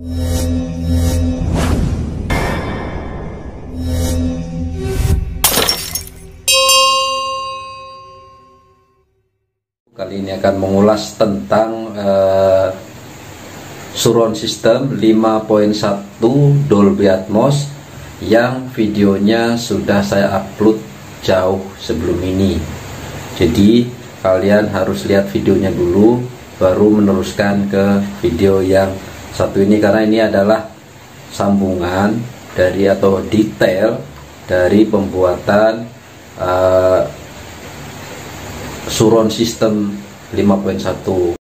Kali ini akan mengulas tentang uh, surround system 5.1 Dolby Atmos yang videonya sudah saya upload jauh sebelum ini. Jadi kalian harus lihat videonya dulu baru meneruskan ke video yang satu ini karena ini adalah sambungan dari atau detail dari pembuatan uh, surround system 5.1